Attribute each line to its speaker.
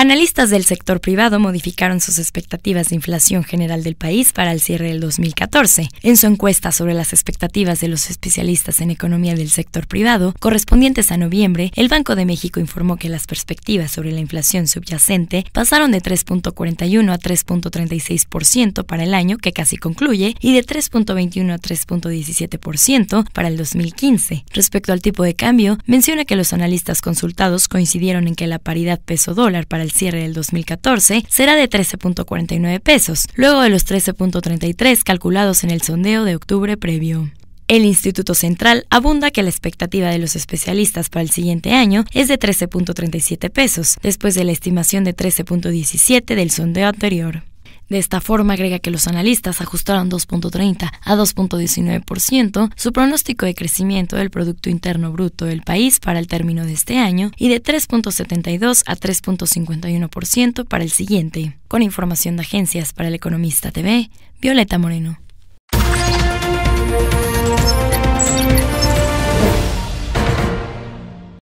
Speaker 1: Analistas del sector privado modificaron sus expectativas de inflación general del país para el cierre del 2014. En su encuesta sobre las expectativas de los especialistas en economía del sector privado, correspondientes a noviembre, el Banco de México informó que las perspectivas sobre la inflación subyacente pasaron de 3.41 a 3.36% para el año que casi concluye y de 3.21 a 3.17% para el 2015. Respecto al tipo de cambio, menciona que los analistas consultados coincidieron en que la paridad peso-dólar para el cierre del 2014 será de 13.49 pesos, luego de los 13.33 calculados en el sondeo de octubre previo. El Instituto Central abunda que la expectativa de los especialistas para el siguiente año es de 13.37 pesos, después de la estimación de 13.17 del sondeo anterior. De esta forma, agrega que los analistas ajustaron 2.30 a 2.19% su pronóstico de crecimiento del Producto Interno Bruto del país para el término de este año y de 3.72 a 3.51% para el siguiente. Con información de agencias para el Economista TV, Violeta Moreno.